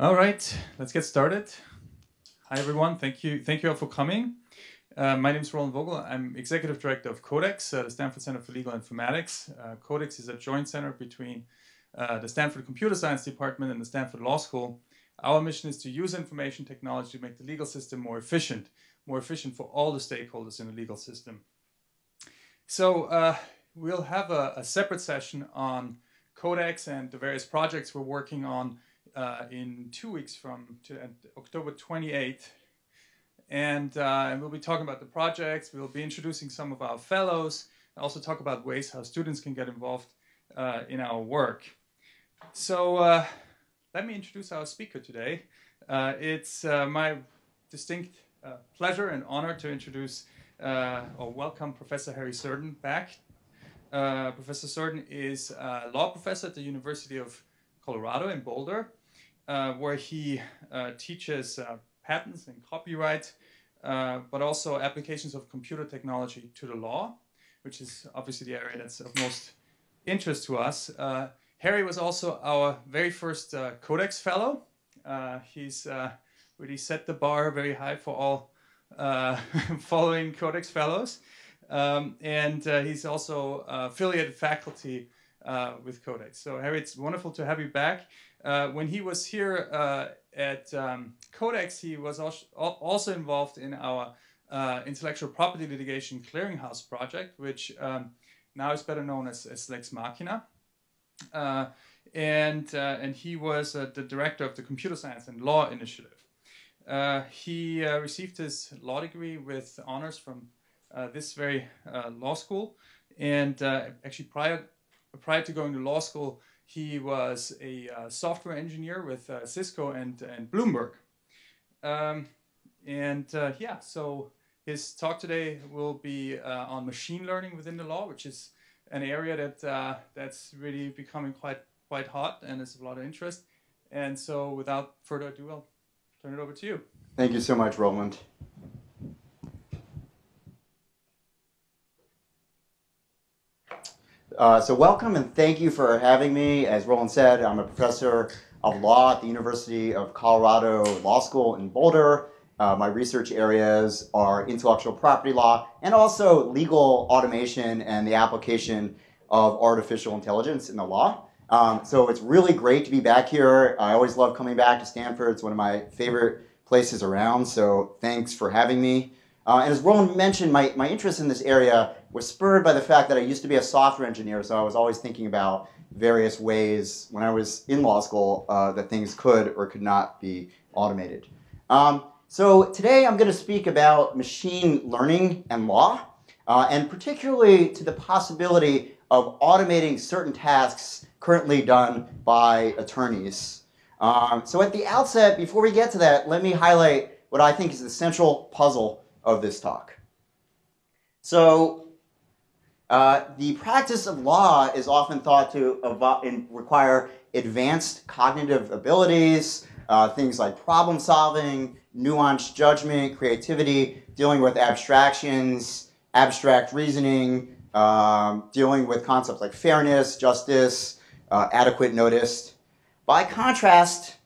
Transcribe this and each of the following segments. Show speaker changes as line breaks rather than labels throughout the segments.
All right, let's get started. Hi everyone, thank you, thank you all for coming. Uh, my name is Roland Vogl. I'm executive director of Codex, uh, the Stanford Center for Legal Informatics. Uh, Codex is a joint center between uh, the Stanford Computer Science Department and the Stanford Law School. Our mission is to use information technology to make the legal system more efficient, more efficient for all the stakeholders in the legal system. So uh, we'll have a, a, separate session on Codex and the various projects we're working on uh, in two weeks from October 28th. And, uh, and we'll be talking about the projects. We'll be introducing some of our fellows, and also talk about ways how students can get involved uh, in our work. So uh, let me introduce our speaker today. Uh, it's uh, my distinct pleasure and honor to introduce or welcome Professor Harry Surden back uh, Professor Surden is a law professor at the University of Colorado in Boulder, uh, where he uh, teaches uh, patents and copyright, uh, but also applications of computer technology to the law, which is obviously the area that's of most interest to us. Harry was also our very first Codex Fellow. he's really set the bar very high for all following Codex Fellows. Um, and uh, he's also uh, affiliated faculty uh, with Codex. So Harry, it's wonderful to have you back. Uh, when he was here uh, at um, Codex, he was also involved in our uh, intellectual property litigation clearinghouse project, which um, now is better known as, as Lex Machina. and, and he was the director of the Computer Science and Law Initiative. he received his law degree with honors from uh, this very uh, law school. And uh, actually, prior prior to going to law school, he was a uh, software engineer with uh, Cisco and and Bloomberg. Um, and uh, yeah, so his talk today will be on machine learning within the law, which is an area that that's really becoming quite quite hot and is of a lot of interest. And so, without further ado, I'll turn it over to you.
Thank you so much, Roland. Uh, so welcome and thank you for having me. As Roland said, I'm a professor of law at the University of Colorado Law School in Boulder. Uh, my research areas are intellectual property law and also legal automation and the application of artificial intelligence in the law. Um, so it's really great to be back here. I always love coming back to Stanford. It's one of my favorite places around. So thanks for having me. Uh, and as Roland mentioned, my, my interest in this area was spurred by the fact that I used to be a software engineer, so I was always thinking about various ways when I was in law school uh, that things could or could not be automated. Um, so today I'm going to speak about machine learning and law, uh, and particularly to the possibility of automating certain tasks currently done by attorneys. Um, so at the outset, before we get to that, let me highlight what I think is the central puzzle of this talk. So uh, the practice of law is often thought to require advanced cognitive abilities, uh, things like problem solving, nuanced judgment, creativity, dealing with abstractions, abstract reasoning, um, dealing with concepts like fairness, justice, uh, adequate notice. By contrast,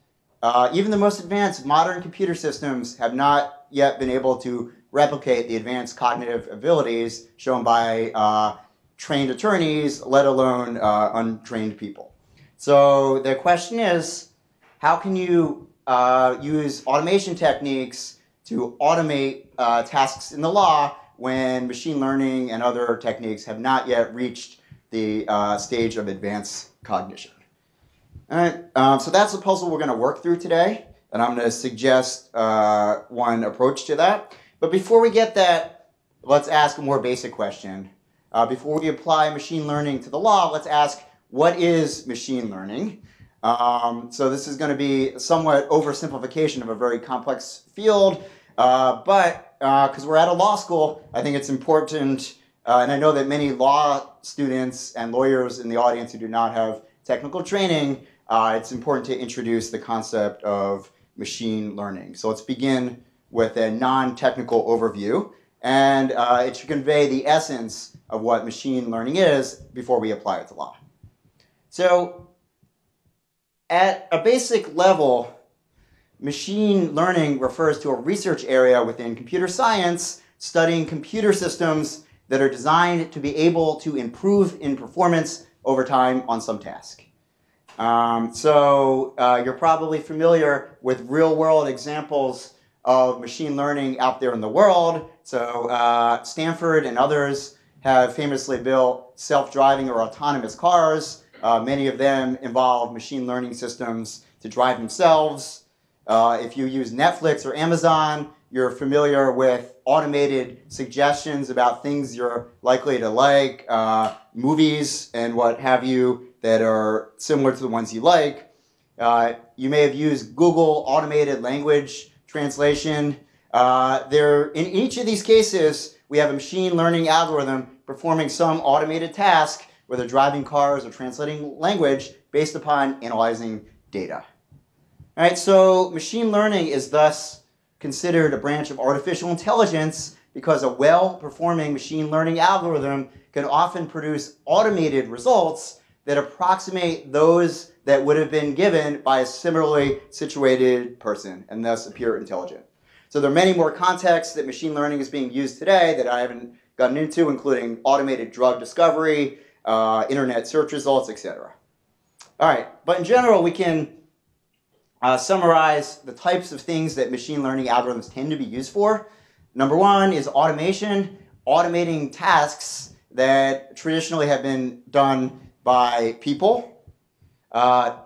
uh, even the most advanced modern computer systems have not yet been able to replicate the advanced cognitive abilities shown by uh, trained attorneys, let alone uh, untrained people. So the question is, how can you uh, use automation techniques to automate uh, tasks in the law when machine learning and other techniques have not yet reached the uh, stage of advanced cognition? All right, um, so that's the puzzle we're going to work through today, and I'm going to suggest uh, one approach to that. But before we get that, let's ask a more basic question. Uh, before we apply machine learning to the law, let's ask, what is machine learning? Um, so this is going to be somewhat oversimplification of a very complex field, uh, but because uh, we're at a law school, I think it's important, uh, and I know that many law students and lawyers in the audience who do not have technical training, uh, it's important to introduce the concept of machine learning. So let's begin with a non-technical overview, and uh, it should convey the essence of what machine learning is before we apply it to law. So at a basic level, machine learning refers to a research area within computer science studying computer systems that are designed to be able to improve in performance over time on some task. Um, so uh, you're probably familiar with real world examples of machine learning out there in the world. So uh, Stanford and others have famously built self-driving or autonomous cars. Uh, many of them involve machine learning systems to drive themselves. Uh, if you use Netflix or Amazon, you're familiar with automated suggestions about things you're likely to like, uh, movies and what have you that are similar to the ones you like. Uh, you may have used Google automated language translation. Uh, there, in each of these cases, we have a machine learning algorithm performing some automated task, whether driving cars or translating language, based upon analyzing data. All right, so machine learning is thus considered a branch of artificial intelligence because a well-performing machine learning algorithm can often produce automated results that approximate those that would have been given by a similarly situated person and thus appear intelligent. So there are many more contexts that machine learning is being used today that I haven't gotten into, including automated drug discovery, uh, internet search results, etc. All right, but in general, we can uh, summarize the types of things that machine learning algorithms tend to be used for. Number one is automation, automating tasks that traditionally have been done by people. Uh,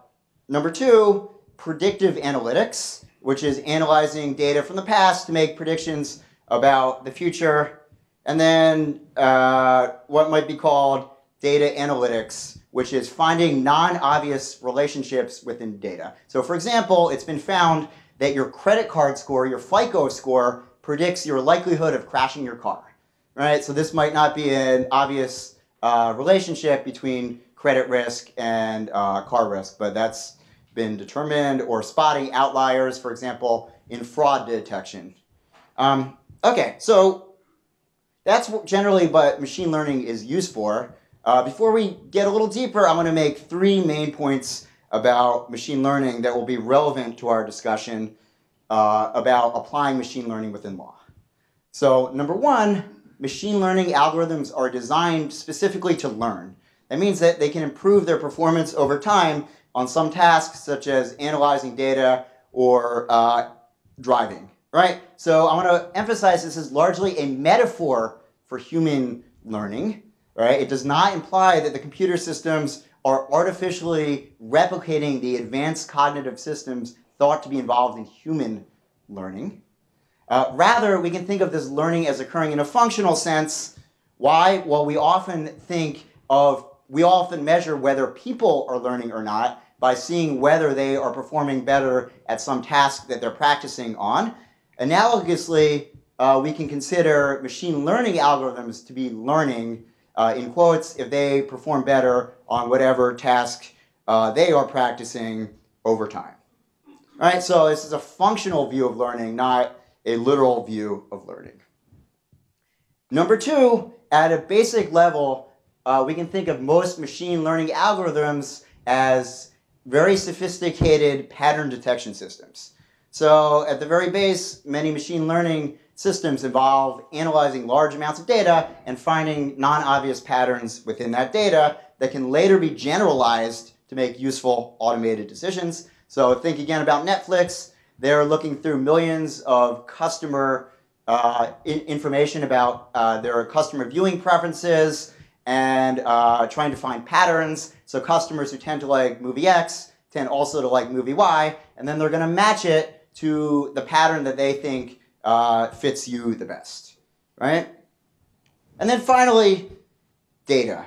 number two, predictive analytics, which is analyzing data from the past to make predictions about the future. And then uh, what might be called data analytics, which is finding non-obvious relationships within data. So for example, it's been found that your credit card score, your FICO score, predicts your likelihood of crashing your car, right? So this might not be an obvious uh, relationship between credit risk and uh, car risk, but that's been determined, or spotting outliers, for example, in fraud detection. Um, okay, so that's generally what machine learning is used for. Uh, before we get a little deeper, I'm going to make three main points about machine learning that will be relevant to our discussion uh, about applying machine learning within law. So number one, machine learning algorithms are designed specifically to learn. That means that they can improve their performance over time on some tasks such as analyzing data or uh, driving, right? So I want to emphasize this is largely a metaphor for human learning, right? It does not imply that the computer systems are artificially replicating the advanced cognitive systems thought to be involved in human learning. Uh, rather, we can think of this learning as occurring in a functional sense. Why? Well, we often think of, we often measure whether people are learning or not by seeing whether they are performing better at some task that they're practicing on. Analogously, uh, we can consider machine learning algorithms to be learning, uh, in quotes, if they perform better on whatever task uh, they are practicing over time. All right, so this is a functional view of learning, not a literal view of learning. Number two, at a basic level, uh, we can think of most machine learning algorithms as very sophisticated pattern detection systems. So at the very base, many machine learning systems involve analyzing large amounts of data and finding non-obvious patterns within that data that can later be generalized to make useful automated decisions. So think again about Netflix. They're looking through millions of customer uh, information about uh, their customer viewing preferences and uh, trying to find patterns. So customers who tend to like movie X tend also to like movie Y, and then they're going to match it to the pattern that they think uh, fits you the best, right? And then finally, data.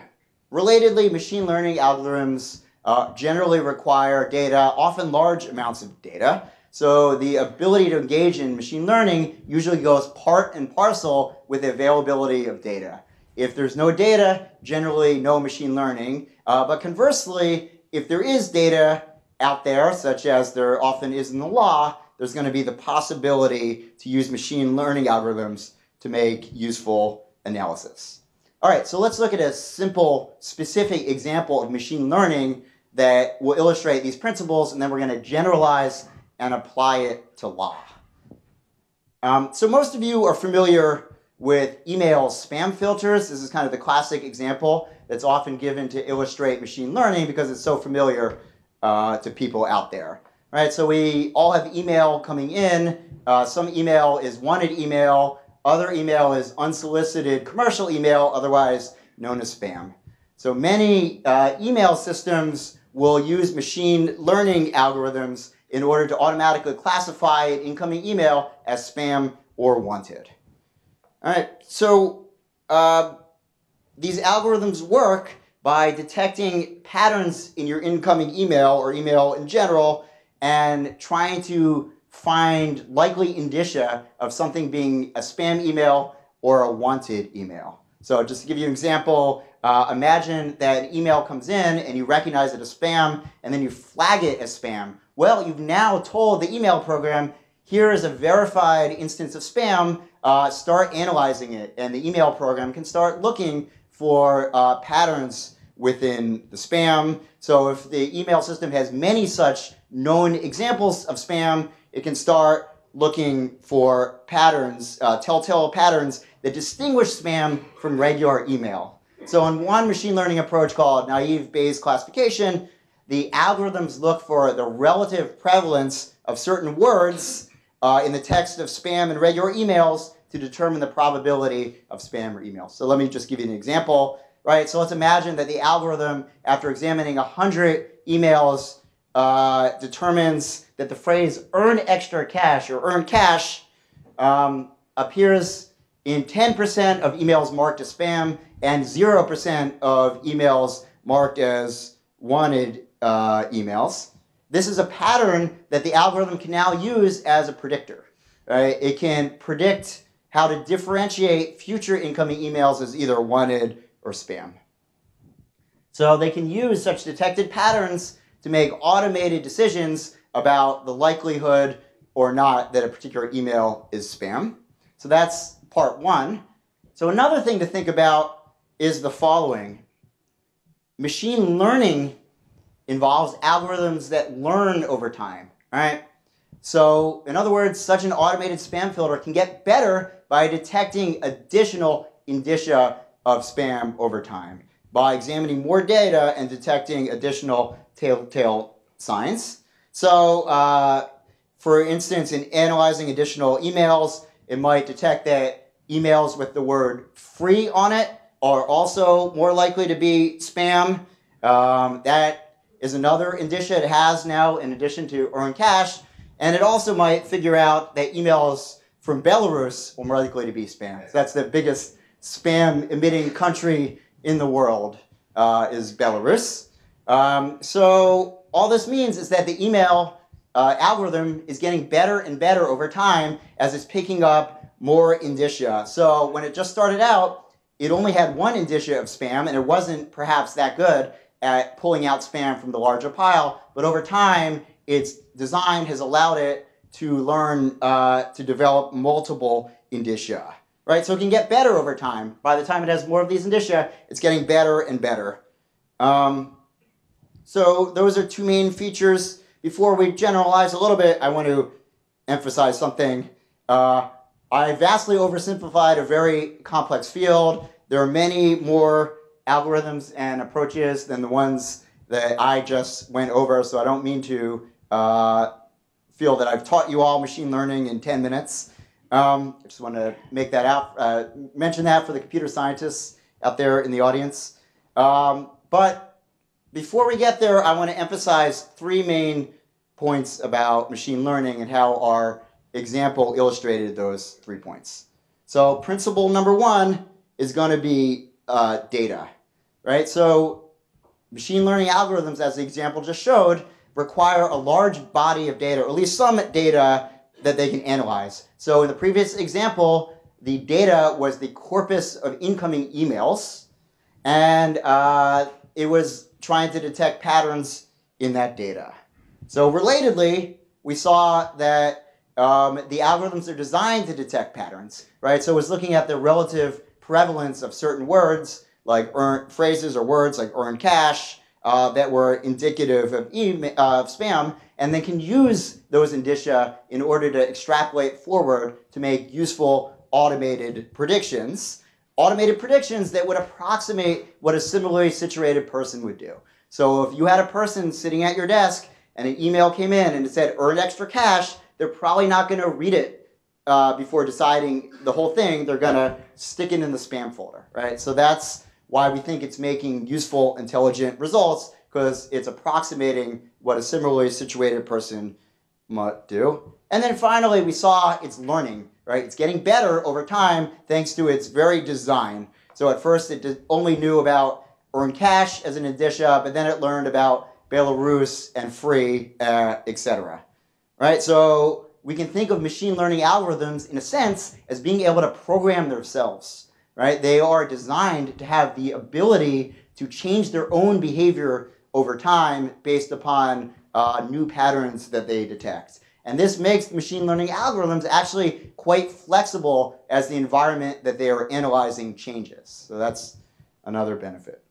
Relatedly, machine learning algorithms uh, generally require data, often large amounts of data. So the ability to engage in machine learning usually goes part and parcel with the availability of data. If there's no data, generally no machine learning. Uh, but conversely, if there is data out there, such as there often is in the law, there's going to be the possibility to use machine learning algorithms to make useful analysis. All right, so let's look at a simple, specific example of machine learning that will illustrate these principles, and then we're going to generalize and apply it to law. Um, so most of you are familiar with email spam filters. This is kind of the classic example that's often given to illustrate machine learning because it's so familiar uh, to people out there. Right, so we all have email coming in. Uh, some email is wanted email, other email is unsolicited commercial email, otherwise known as spam. So many uh, email systems will use machine learning algorithms in order to automatically classify incoming email as spam or wanted. All right, so uh, these algorithms work by detecting patterns in your incoming email or email in general and trying to find likely indicia of something being a spam email or a wanted email. So just to give you an example, uh, imagine that email comes in and you recognize it as spam and then you flag it as spam. Well, you've now told the email program, here is a verified instance of spam, uh, start analyzing it. And the email program can start looking for uh, patterns within the spam. So if the email system has many such known examples of spam, it can start looking for patterns, uh, telltale patterns that distinguish spam from regular email. So in one machine learning approach called naive Bayes classification, the algorithms look for the relative prevalence of certain words uh, in the text of spam and regular emails to determine the probability of spam or emails. So let me just give you an example, right? So let's imagine that the algorithm, after examining 100 emails, uh, determines that the phrase earn extra cash or earn cash um, appears in 10% of emails marked as spam and 0% of emails marked as wanted uh, emails. This is a pattern that the algorithm can now use as a predictor. Right? It can predict how to differentiate future incoming emails as either wanted or spam. So they can use such detected patterns to make automated decisions about the likelihood or not that a particular email is spam. So that's part one. So another thing to think about is the following. Machine learning involves algorithms that learn over time, right? So, in other words, such an automated spam filter can get better by detecting additional indicia of spam over time by examining more data and detecting additional telltale signs. So, uh, for instance, in analyzing additional emails, it might detect that emails with the word free on it are also more likely to be spam. Um, that is another indicia it has now in addition to earn cash. And it also might figure out that emails from Belarus are more likely to be spam. So that's the biggest spam emitting country in the world uh, is Belarus. Um, so all this means is that the email uh, algorithm is getting better and better over time as it's picking up more indicia. So when it just started out, it only had one indicia of spam and it wasn't perhaps that good at pulling out spam from the larger pile, but over time, its design has allowed it to learn uh, to develop multiple indicia. Right, so it can get better over time. By the time it has more of these indicia, it's getting better and better. Um, so those are two main features. Before we generalize a little bit, I want to emphasize something. Uh, I vastly oversimplified a very complex field. There are many more algorithms and approaches than the ones that I just went over, so I don't mean to uh, feel that I've taught you all machine learning in 10 minutes. Um, I just want to make that out, uh, mention that for the computer scientists out there in the audience. Um, but before we get there, I want to emphasize three main points about machine learning and how our example illustrated those three points. So principle number one is going to be uh, data right? So machine learning algorithms, as the example just showed, require a large body of data, or at least some data that they can analyze. So in the previous example, the data was the corpus of incoming emails, and uh, it was trying to detect patterns in that data. So relatedly, we saw that um, the algorithms are designed to detect patterns, right? So it was looking at the relative prevalence of certain words like earn, phrases or words like earn cash uh, that were indicative of, email, uh, of spam, and then can use those indicia in order to extrapolate forward to make useful automated predictions. Automated predictions that would approximate what a similarly situated person would do. So if you had a person sitting at your desk and an email came in and it said earn extra cash, they're probably not going to read it uh, before deciding the whole thing. They're to stick it in the spam folder, right? So that's why we think it's making useful, intelligent results because it's approximating what a similarly situated person might do. And then finally, we saw it's learning, right? It's getting better over time thanks to its very design. So at first, it only knew about earn cash as an indicia, but then it learned about Belarus and free, uh, etc. Right? So we can think of machine learning algorithms in a sense as being able to program themselves. Right? They are designed to have the ability to change their own behavior over time based upon uh, new patterns that they detect. And this makes machine learning algorithms actually quite flexible as the environment that they are analyzing changes. So that's another benefit.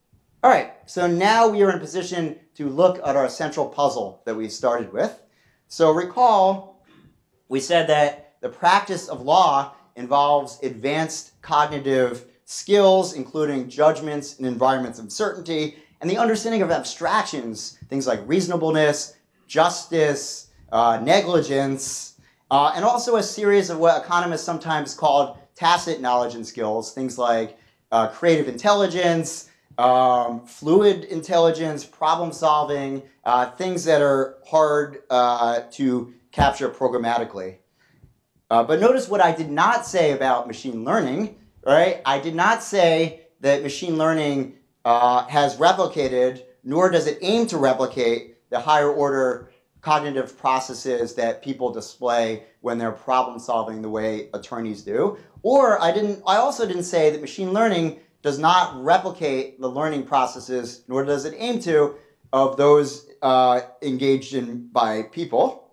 All right, so now we are in position to look at our central puzzle that we started with. So recall, we said that the practice of law involves advanced cognitive skills, including judgments in environments of uncertainty, and the understanding of abstractions, things like reasonableness, justice, uh, negligence, uh, and also a series of what economists sometimes called tacit knowledge and skills, things like uh, creative intelligence, um, fluid intelligence, problem solving, uh, things that are hard uh, to capture programmatically. Uh, but notice what I did not say about machine learning, right? I did not say that machine learning uh, has replicated, nor does it aim to replicate the higher order cognitive processes that people display when they're problem solving the way attorneys do. Or I didn't I also didn't say that machine learning does not replicate the learning processes, nor does it aim to, of those uh, engaged in by people.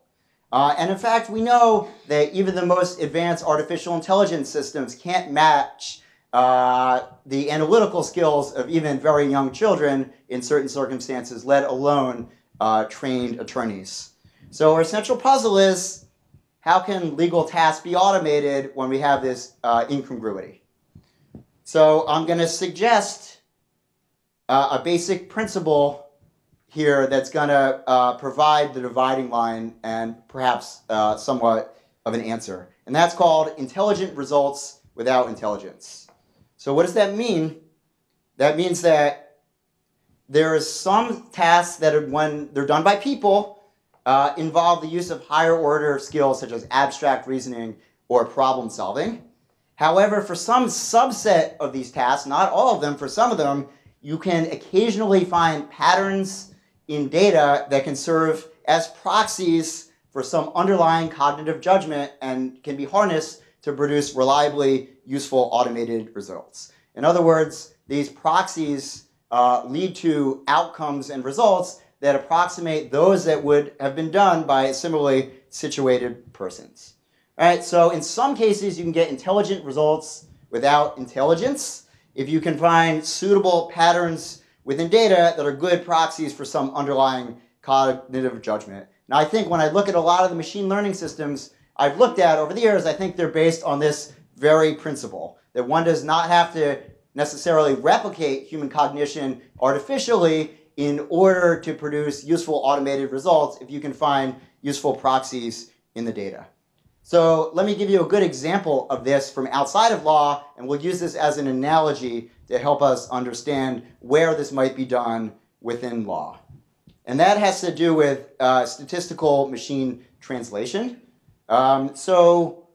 Uh, and in fact, we know that even the most advanced artificial intelligence systems can't match uh, the analytical skills of even very young children in certain circumstances, let alone uh, trained attorneys. So our central puzzle is how can legal tasks be automated when we have this uh, incongruity? So I'm going to suggest uh, a basic principle here that's going to uh, provide the dividing line and perhaps somewhat of an answer. And that's called intelligent results without intelligence. So what does that mean? That means that there is some tasks that are, when they're done by people uh, involve the use of higher order skills such as abstract reasoning or problem solving. However, for some subset of these tasks, not all of them, for some of them, you can occasionally find patterns in data that can serve as proxies for some underlying cognitive judgment and can be harnessed to produce reliably useful automated results. In other words, these proxies uh, lead to outcomes and results that approximate those that would have been done by similarly situated persons. All right, so in some cases, you can get intelligent results without intelligence. If you can find suitable patterns within data that are good proxies for some underlying cognitive judgment. Now, I think when I look at a lot of the machine learning systems I've looked at over the years, I think they're based on this very principle that one does not have to necessarily replicate human cognition artificially in order to produce useful automated results if you can find useful proxies in the data. So let me give you a good example of this from outside of law, and we'll use this as an analogy to help us understand where this might be done within law. And that has to do with uh, statistical machine translation. Um, so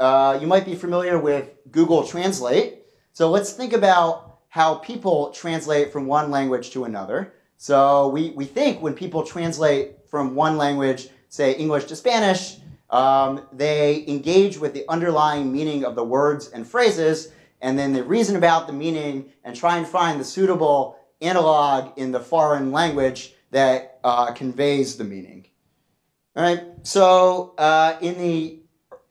uh, you might be familiar with Google Translate. So let's think about how people translate from one language to another. So we, we think when people translate from one language, say English to Spanish, um, they engage with the underlying meaning of the words and phrases, and then they reason about the meaning and try and find the suitable analog in the foreign language that uh, conveys the meaning. All right. So uh, in the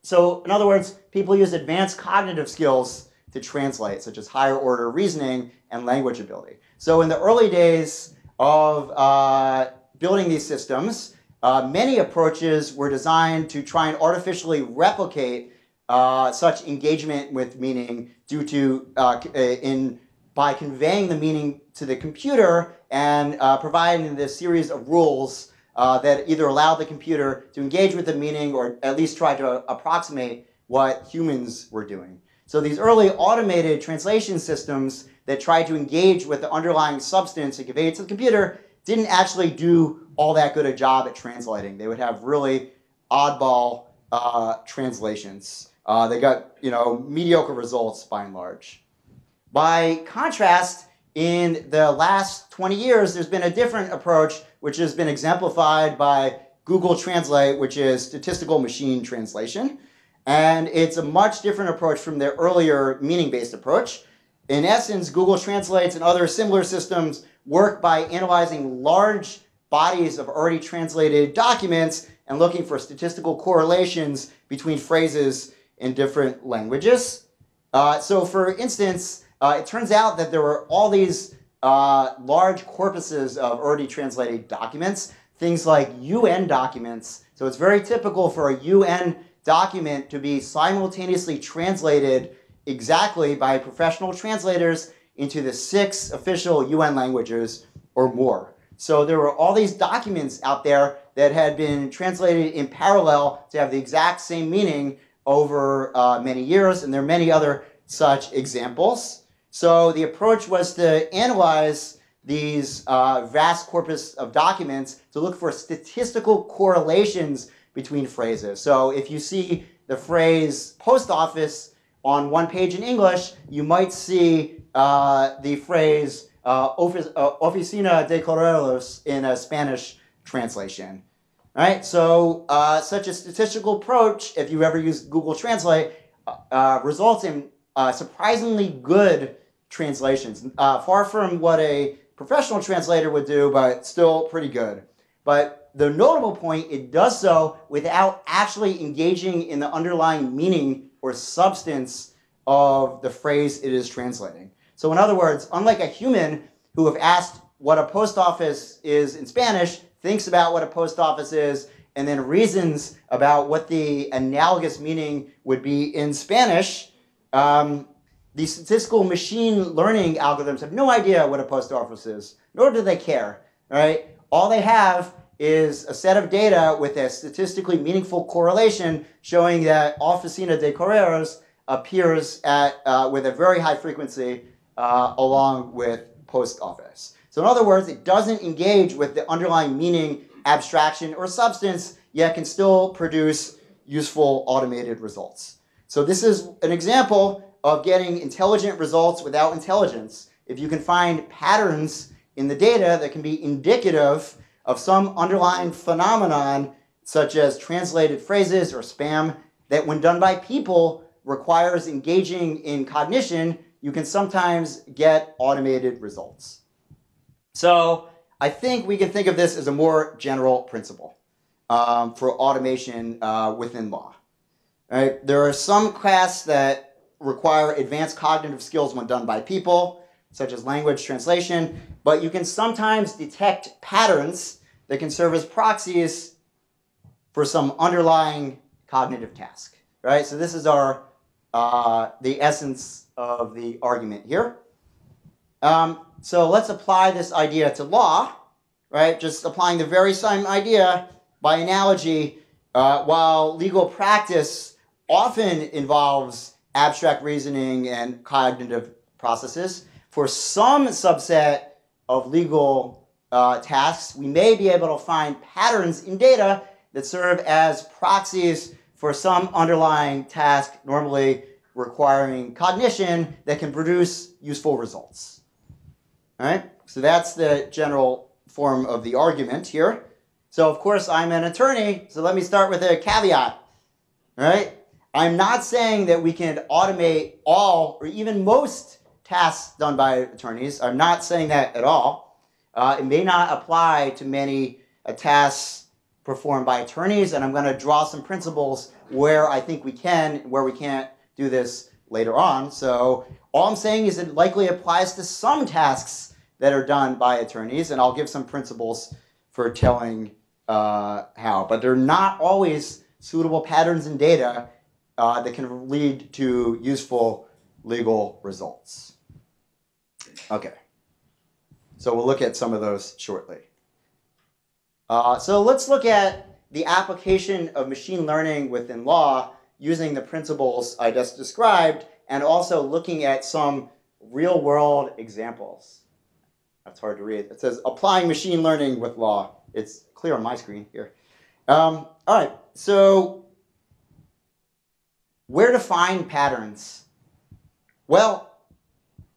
so in other words, people use advanced cognitive skills to translate, such as higher order reasoning and language ability. So in the early days of uh, building these systems, uh, many approaches were designed to try and artificially replicate uh, such engagement with meaning due to uh, uh, in by conveying the meaning to the computer and uh, providing this series of rules uh, that either allow the computer to engage with the meaning or at least try to approximate what humans were doing. So these early automated translation systems that tried to engage with the underlying substance and convey it to the computer didn't actually do all that good a job at translating. They would have really oddball uh, translations. Uh, they got you know mediocre results by and large. By contrast, in the last 20 years, there's been a different approach, which has been exemplified by Google Translate, which is statistical machine translation. And it's a much different approach from the earlier meaning-based approach. In essence, Google Translates and other similar systems work by analyzing large bodies of already translated documents and looking for statistical correlations between phrases in different languages. Uh, so for instance, uh, it turns out that there were all these uh, large corpuses of already translated documents, things like UN documents. So it's very typical for a UN document to be simultaneously translated exactly by professional translators into the six official UN languages or more. So there were all these documents out there that had been translated in parallel to have the exact same meaning over uh, many years, and there are many other such examples. So the approach was to analyze these uh, vast corpus of documents to look for statistical correlations between phrases. So if you see the phrase post office on one page in English, you might see uh, the phrase uh, uh, Oficina de Correos in a Spanish translation. Right? So uh, such a statistical approach, if you ever use Google Translate, uh, uh, results in surprisingly good translations. far from what a professional translator would do, but still pretty good. But the notable point, it does so without actually engaging in the underlying meaning or substance of the phrase it is translating. So in other words, unlike a human who if asked what a post office is in Spanish, thinks about what a post office is, and then reasons about what the analogous meaning would be in Spanish, um, the statistical machine learning algorithms have no idea what a post office is, nor do they care. Right? All they have is a set of data with a statistically meaningful correlation showing that Oficina de Correos appears at, uh, with a very high frequency uh, along with post office. So in other words, it doesn't engage with the underlying meaning, abstraction, or substance, yet can still produce useful automated results. So this is an example of getting intelligent results without intelligence. If you can find patterns in the data that can be indicative of some underlying phenomenon, such as translated phrases or spam, that when done by people requires engaging in cognition you can sometimes get automated results. So I think we can think of this as a more general principle um, for automation uh, within law. Right? There are some tasks that require advanced cognitive skills when done by people, such as language translation, but you can sometimes detect patterns that can serve as proxies for some underlying cognitive task. Right? So this is our uh, the essence of the argument here. Um, so let's apply this idea to law, right? Just applying the very same idea by analogy, uh, while legal practice often involves abstract reasoning and cognitive processes, for some subset of legal uh, tasks, we may be able to find patterns in data that serve as proxies for some underlying task, normally requiring cognition that can produce useful results. All right? So that's the general form of the argument here. So of course I'm an attorney, so let me start with a caveat. All right? I'm not saying that we can automate all or even most tasks done by attorneys. I'm not saying that at all. Uh, it may not apply to many uh, tasks performed by attorneys, and I'm going to draw some principles where I think we can, where we can't do this later on. So all I'm saying is it likely applies to some tasks that are done by attorneys, and I'll give some principles for telling uh, how, but they're not always suitable patterns in data uh, that can lead to useful legal results. Okay, so we'll look at some of those shortly. Uh, so let's look at the application of machine learning within law using the principles I just described and also looking at some real world examples. That's hard to read. It says applying machine learning with law. It's clear on my screen here. Um, all right, so where to find patterns? Well,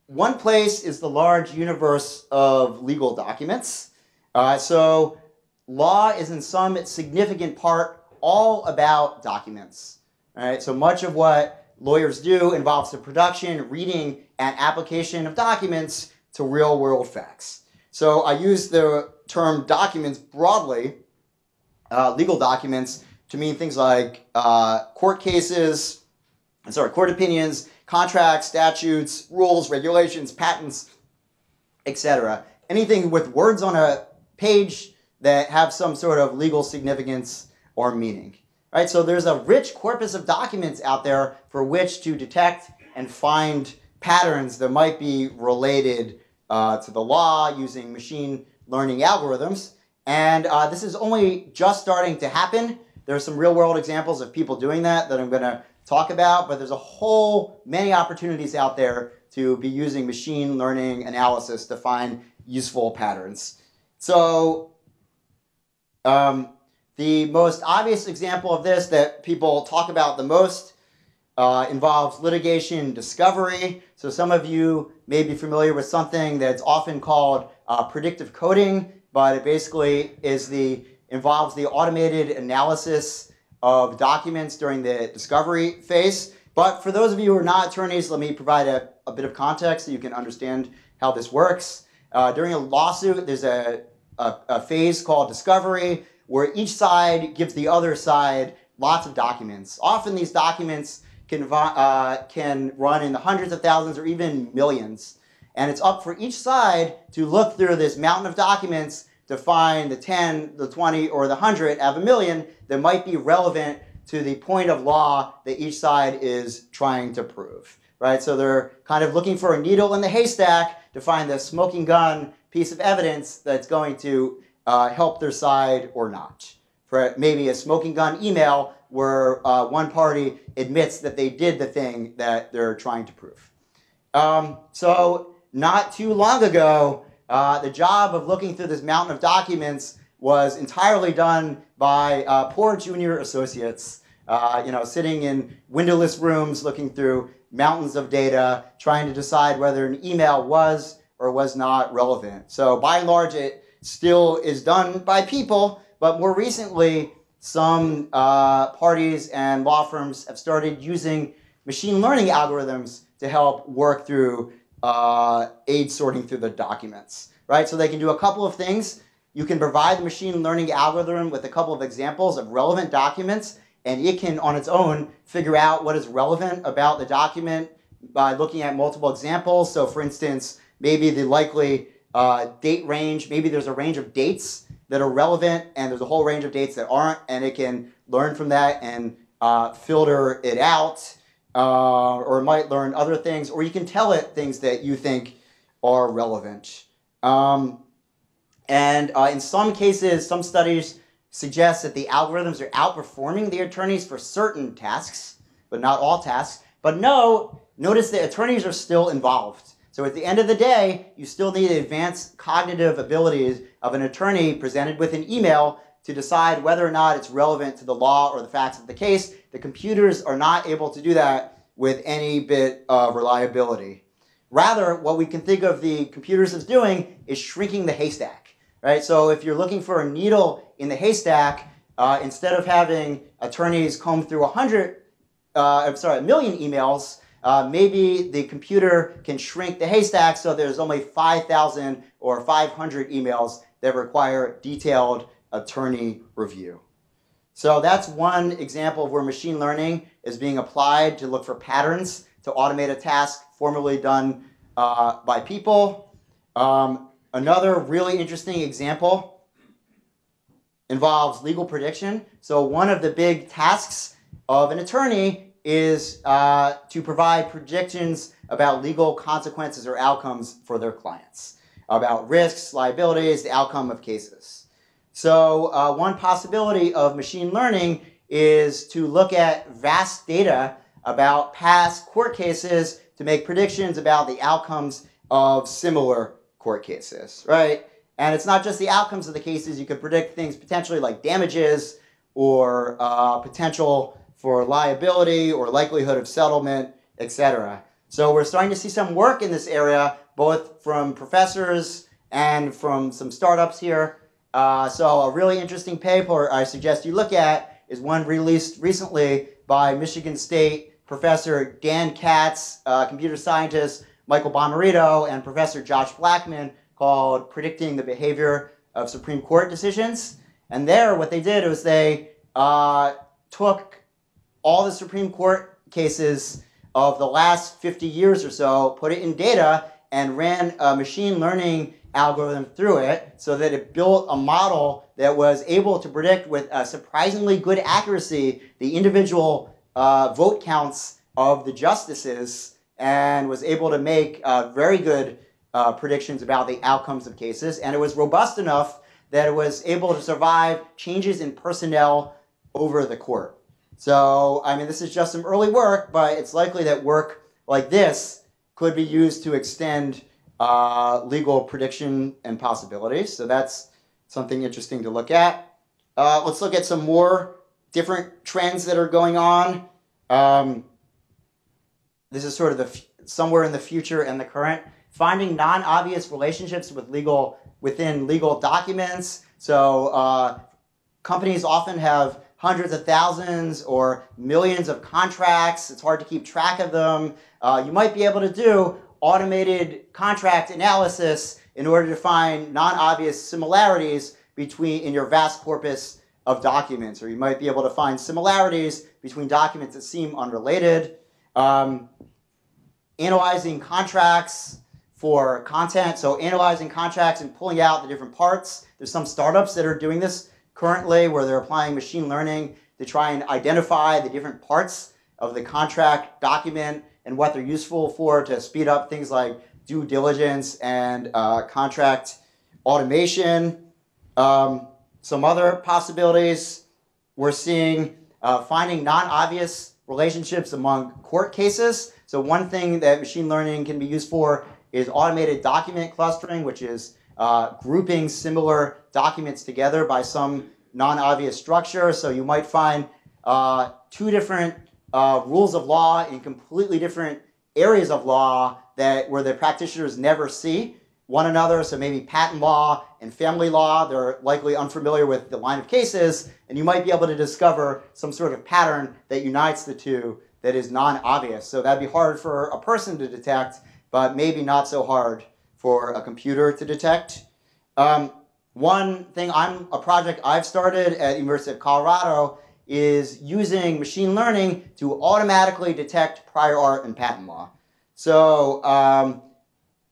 one place is the large universe of legal documents. Uh, so law is in some significant part all about documents. All right, so much of what lawyers do involves the production, reading, and application of documents to real world facts. So I use the term documents broadly, uh, legal documents, to mean things like uh, court cases, sorry, court opinions, contracts, statutes, rules, regulations, patents, etc. Anything with words on a page that have some sort of legal significance or meaning. Right? So there's a rich corpus of documents out there for which to detect and find patterns that might be related uh, to the law using machine learning algorithms. And uh, this is only just starting to happen. There are some real world examples of people doing that that I'm going to talk about, but there's a whole many opportunities out there to be using machine learning analysis to find useful patterns. So um, the most obvious example of this that people talk about the most uh, involves litigation discovery. So some of you may be familiar with something that's often called uh, predictive coding, but it basically is the involves the automated analysis of documents during the discovery phase. But for those of you who are not attorneys, let me provide a, a bit of context so you can understand how this works. Uh, during a lawsuit, there's a, a, a phase called discovery where each side gives the other side lots of documents. Often these documents can, uh, can run in the hundreds of thousands or even millions. And it's up for each side to look through this mountain of documents to find the 10, the 20, or the 100 out of a million that might be relevant to the point of law that each side is trying to prove. Right? So they're kind of looking for a needle in the haystack to find the smoking gun piece of evidence that's going to uh, help their side or not. For maybe a smoking gun email where uh, one party admits that they did the thing that they're trying to prove. Um, so, not too long ago, uh, the job of looking through this mountain of documents was entirely done by uh, poor junior associates, uh, you know, sitting in windowless rooms looking through mountains of data, trying to decide whether an email was or was not relevant. So by and large, it still is done by people, but more recently, some uh, parties and law firms have started using machine learning algorithms to help work through uh, aid sorting through the documents, right? So they can do a couple of things. You can provide the machine learning algorithm with a couple of examples of relevant documents, and it can, on its own, figure out what is relevant about the document by looking at multiple examples. So, for instance, maybe the likely uh, date range. Maybe there's a range of dates that are relevant, and there's a whole range of dates that aren't, and it can learn from that and uh, filter it out, uh, or it might learn other things, or you can tell it things that you think are relevant. Um, and uh, in some cases, some studies suggest that the algorithms are outperforming the attorneys for certain tasks, but not all tasks. But no, notice that attorneys are still involved. So at the end of the day, you still need advanced cognitive abilities of an attorney presented with an email to decide whether or not it's relevant to the law or the facts of the case. The computers are not able to do that with any bit of reliability. Rather, what we can think of the computers as doing is shrinking the haystack, right? So if you're looking for a needle in the haystack, uh, instead of having attorneys comb through a hundred, uh, I'm sorry, a million emails, uh, maybe the computer can shrink the haystack so there's only 5,000 or 500 emails that require detailed attorney review. So that's one example of where machine learning is being applied to look for patterns to automate a task formerly done uh, by people. Um, another really interesting example involves legal prediction. So one of the big tasks of an attorney is uh, to provide predictions about legal consequences or outcomes for their clients, about risks, liabilities, the outcome of cases. So uh, one possibility of machine learning is to look at vast data about past court cases to make predictions about the outcomes of similar court cases, right? And it's not just the outcomes of the cases. You could predict things potentially like damages or uh, potential for liability or likelihood of settlement, etc. So we're starting to see some work in this area, both from professors and from some startups here. Uh, so a really interesting paper I suggest you look at is one released recently by Michigan State professor Dan Katz, uh, computer scientist Michael Bommarito, and Professor Josh Blackman called Predicting the Behavior of Supreme Court Decisions. And there, what they did was they uh, took all the Supreme Court cases of the last 50 years or so, put it in data, and ran a machine learning algorithm through it so that it built a model that was able to predict with surprisingly good accuracy the individual uh, vote counts of the justices and was able to make uh, very good uh, predictions about the outcomes of cases. And it was robust enough that it was able to survive changes in personnel over the court. So, I mean, this is just some early work, but it's likely that work like this could be used to extend uh, legal prediction and possibilities. So that's something interesting to look at. Uh, let's look at some more different trends that are going on. Um, this is sort of the somewhere in the future and the current. Finding non-obvious relationships with legal within legal documents. So uh, companies often have hundreds of thousands or millions of contracts. It's hard to keep track of them. Uh, you might be able to do automated contract analysis in order to find non-obvious similarities between in your vast corpus of documents, or you might be able to find similarities between documents that seem unrelated. Um, analyzing contracts for content, so analyzing contracts and pulling out the different parts. There's some startups that are doing this currently where they're applying machine learning to try and identify the different parts of the contract document and what they're useful for to speed up things like due diligence and uh, contract automation. Um, some other possibilities we're seeing uh, finding non-obvious relationships among court cases. So one thing that machine learning can be used for is automated document clustering, which is uh, grouping similar documents together by some non-obvious structure. So you might find uh, two different uh, rules of law in completely different areas of law that where the practitioners never see one another. So maybe patent law and family law, they're likely unfamiliar with the line of cases, and you might be able to discover some sort of pattern that unites the two that is non-obvious. So that'd be hard for a person to detect, but maybe not so hard for a computer to detect. Um, one thing I'm a project I've started at University of Colorado is using machine learning to automatically detect prior art and patent law. So um,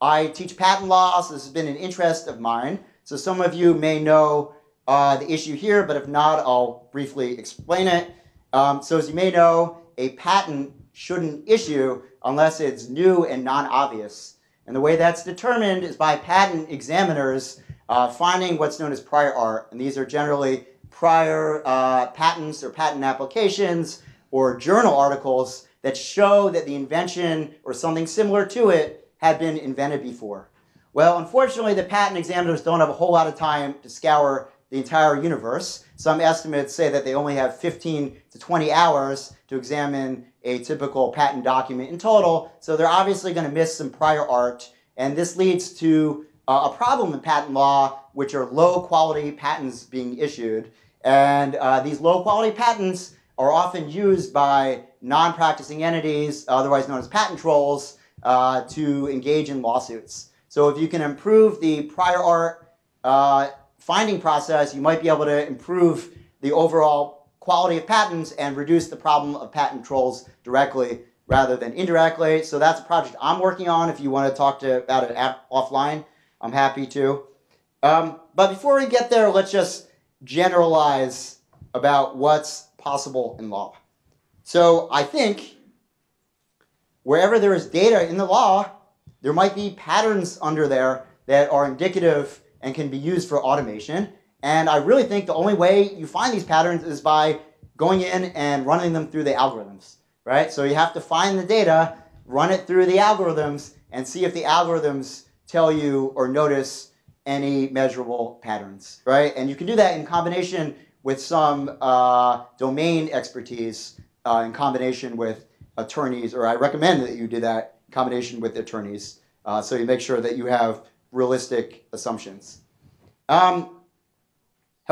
I teach patent law, so this has been an interest of mine. So some of you may know uh, the issue here, but if not, I'll briefly explain it. Um, so as you may know, a patent shouldn't issue unless it's new and non-obvious. And the way that's determined is by patent examiners uh, finding what's known as prior art. And these are generally prior uh, patents or patent applications or journal articles that show that the invention or something similar to it had been invented before. Well, unfortunately, the patent examiners don't have a whole lot of time to scour the entire universe. Some estimates say that they only have 15 to 20 hours to examine a typical patent document in total, so they're obviously going to miss some prior art, and this leads to uh, a problem in patent law, which are low quality patents being issued. And uh, these low quality patents are often used by non practicing entities, otherwise known as patent trolls, uh, to engage in lawsuits. So if you can improve the prior art uh, finding process, you might be able to improve the overall quality of patents and reduce the problem of patent trolls directly rather than indirectly. So that's a project I'm working on. If you want to talk to, about it offline, I'm happy to. Um, but before we get there, let's just generalize about what's possible in law. So I think wherever there is data in the law, there might be patterns under there that are indicative and can be used for automation. And I really think the only way you find these patterns is by going in and running them through the algorithms, right? So you have to find the data, run it through the algorithms, and see if the algorithms tell you or notice any measurable patterns, right? And you can do that in combination with some uh, domain expertise uh, in combination with attorneys, or I recommend that you do that in combination with attorneys, uh, so you make sure that you have realistic assumptions. Um,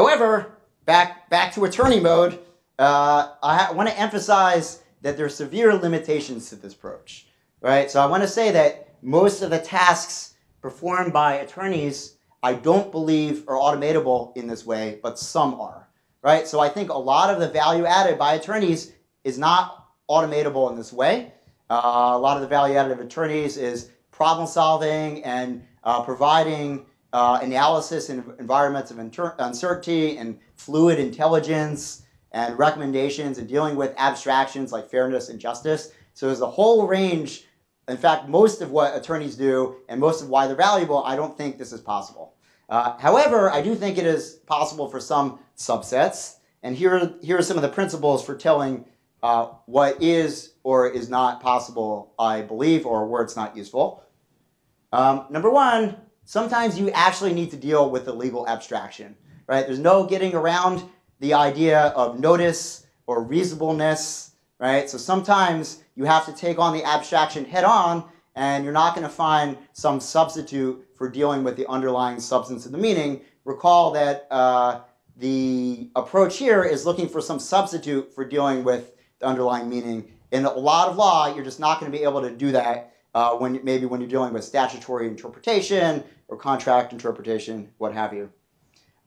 however, back, back to attorney mode, uh, I want to emphasize that there are severe limitations to this approach, right? So I want to say that most of the tasks performed by attorneys I don't believe are automatable in this way, but some are, right? So I think a lot of the value added by attorneys is not automatable in this way. Uh, a lot of the value added of attorneys is problem solving and uh, providing uh, analysis in environments of uncertainty and fluid intelligence and recommendations and dealing with abstractions like fairness and justice. So there's a whole range. In fact, most of what attorneys do and most of why they're valuable, I don't think this is possible. Uh, however, I do think it is possible for some subsets. And here, here are some of the principles for telling uh, what is or is not possible, I believe, or where it's not useful. Um, number one, sometimes you actually need to deal with the legal abstraction, right? There's no getting around the idea of notice or reasonableness, right? So sometimes you have to take on the abstraction head on and you're not going to find some substitute for dealing with the underlying substance of the meaning. Recall that uh, the approach here is looking for some substitute for dealing with the underlying meaning. In a lot of law, you're just not going to be able to do that uh, when maybe when you're dealing with statutory interpretation or contract interpretation, what have you.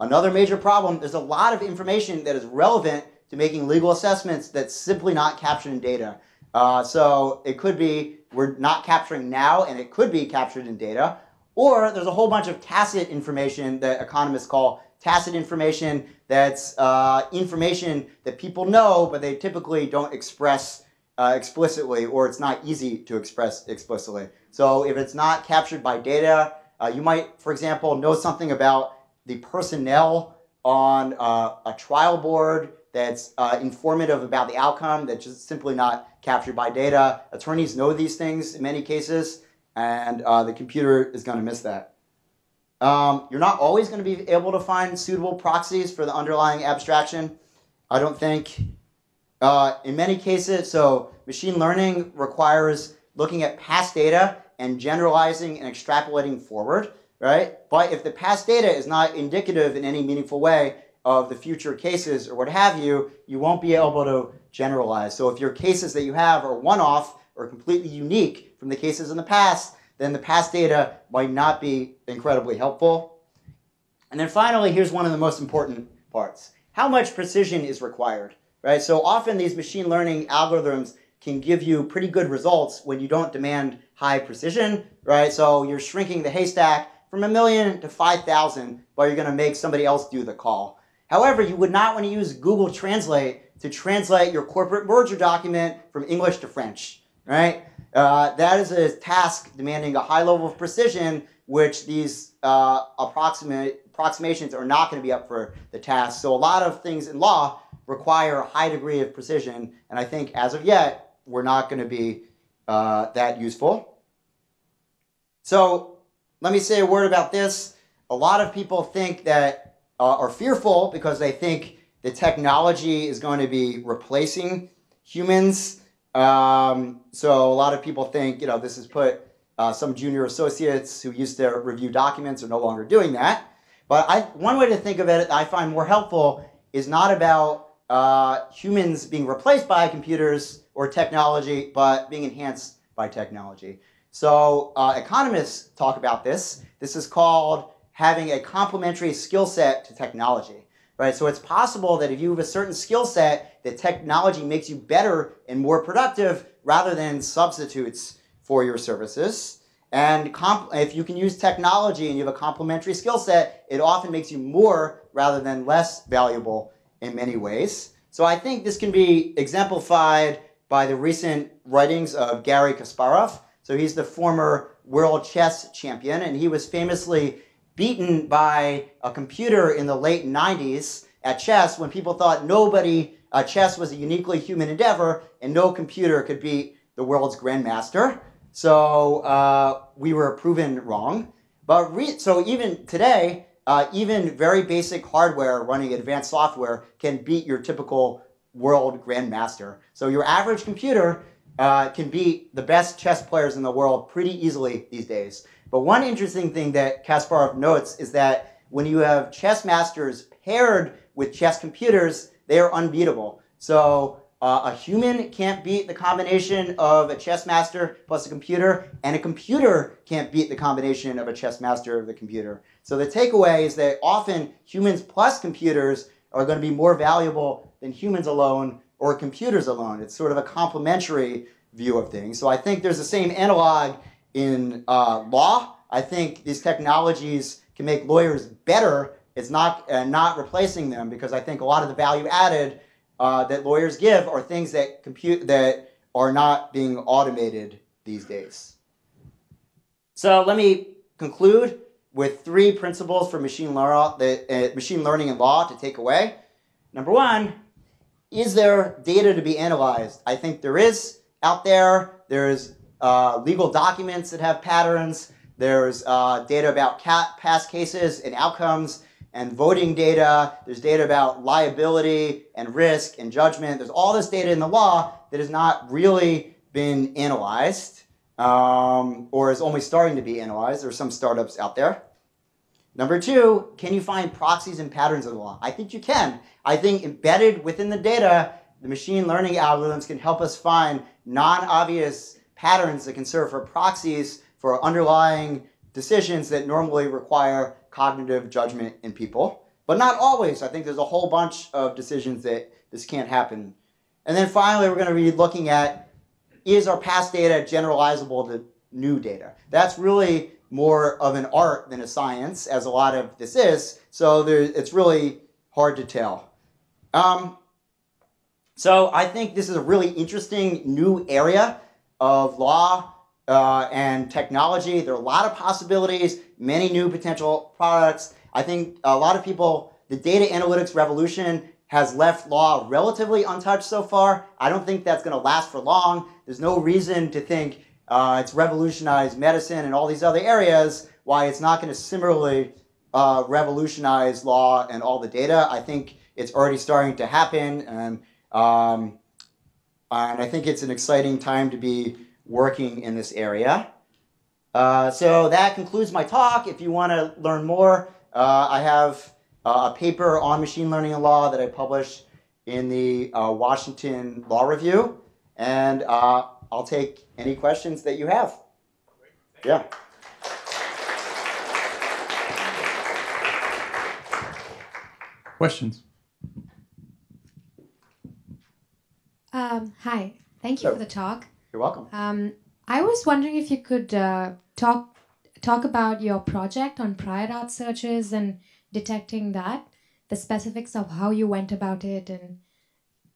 Another major problem, there's a lot of information that is relevant to making legal assessments that's simply not captured in data. Uh, so it could be we're not capturing now and it could be captured in data. Or there's a whole bunch of tacit information that economists call tacit information that's uh, information that people know but they typically don't express uh, explicitly or it's not easy to express explicitly. So if it's not captured by data, uh, you might, for example, know something about the personnel on uh, a trial board that's uh, informative about the outcome that's just simply not captured by data. Attorneys know these things in many cases, and uh, the computer is going to miss that. Um, you're not always going to be able to find suitable proxies for the underlying abstraction. I don't think. Uh, in many cases, so machine learning requires looking at past data and generalizing and extrapolating forward right? But if the past data is not indicative in any meaningful way of the future cases or what have you, you won't be able to generalize. So if your cases that you have are one-off or completely unique from the cases in the past, then the past data might not be incredibly helpful. And then finally, here's one of the most important parts. How much precision is required, right? So often these machine learning algorithms can give you pretty good results when you don't demand high precision, right? So you're shrinking the haystack from a million to 5,000, but you're going to make somebody else do the call. However, you would not want to use Google Translate to translate your corporate merger document from English to French, right? Uh, that is a task demanding a high level of precision, which these uh, approximate, approximations are not going to be up for the task. So a lot of things in law require a high degree of precision, and I think as of yet, we're not going to be uh, that useful. So let me say a word about this. A lot of people think that, uh, are fearful because they think the technology is going to be replacing humans. Um, so a lot of people think, you know, this has put uh, some junior associates who used to review documents are no longer doing that. But I, one way to think of it that I find more helpful is not about uh, humans being replaced by computers or technology, but being enhanced by technology. So uh, economists talk about this. This is called having a complementary skill set to technology. Right? So it's possible that if you have a certain skill set, that technology makes you better and more productive rather than substitutes for your services. And if you can use technology and you have a complementary skill set, it often makes you more rather than less valuable in many ways. So I think this can be exemplified by the recent writings of Garry Kasparov. So he's the former world chess champion, and he was famously beaten by a computer in the late 90s at chess when people thought nobody, uh, chess was a uniquely human endeavor and no computer could beat the world's grandmaster. So uh, we were proven wrong. But so even today, uh, even very basic hardware running advanced software can beat your typical world grandmaster. So your average computer uh, can beat the best chess players in the world pretty easily these days. But one interesting thing that Kasparov notes is that when you have chess masters paired with chess computers, they are unbeatable. So uh, a human can't beat the combination of a chess master plus a computer, and a computer can't beat the combination of a chess master of the computer. So the takeaway is that often humans plus computers are going to be more valuable than humans alone or computers alone. It's sort of a complementary view of things. So I think there's the same analog in uh, law. I think these technologies can make lawyers better. It's not uh, not replacing them because I think a lot of the value added uh, that lawyers give are things that compute that are not being automated these days. So let me conclude with three principles for machine, uh, machine learning and law to take away. Number one, is there data to be analyzed? I think there is out there. There's uh, legal documents that have patterns. There's uh, data about past cases and outcomes and voting data. There's data about liability and risk and judgment. There's all this data in the law that has not really been analyzed um, or is only starting to be analyzed. There are some startups out there. Number two, can you find proxies and patterns of the law? I think you can. I think embedded within the data, the machine learning algorithms can help us find non-obvious patterns that can serve for proxies for underlying decisions that normally require cognitive judgment in people. But not always. I think there's a whole bunch of decisions that this can't happen. And then finally, we're going to be looking at is our past data generalizable to new data? That's really more of an art than a science, as a lot of this is. So there, it's really hard to tell. Um, so I think this is a really interesting new area of law uh, and technology. There are a lot of possibilities, many new potential products. I think a lot of people, the data analytics revolution has left law relatively untouched so far. I don't think that's going to last for long. There's no reason to think uh, it's revolutionized medicine and all these other areas, why it's not going to similarly uh, revolutionize law and all the data. I think it's already starting to happen, and, um, and I think it's an exciting time to be working in this area. Uh, so that concludes my talk. If you want to learn more, uh, I have uh, a paper on machine learning and law that I published in the uh, Washington Law Review, and uh, I'll take any questions that you have. Yeah.
Questions?
Um, hi. Thank you Hello. for the talk.
You're welcome.
Um, I was wondering if you could uh, talk talk about your project on prior art searches and detecting that, the specifics of how you went about it, and